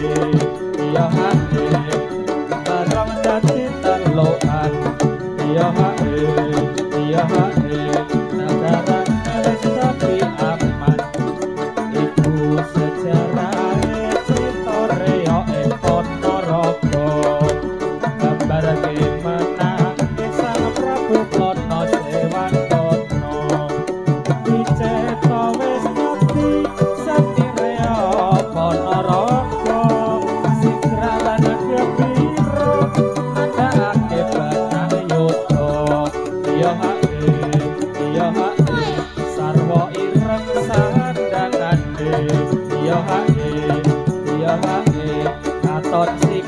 Yeah, yeah, yeah. Yo hae, yo hae, katot si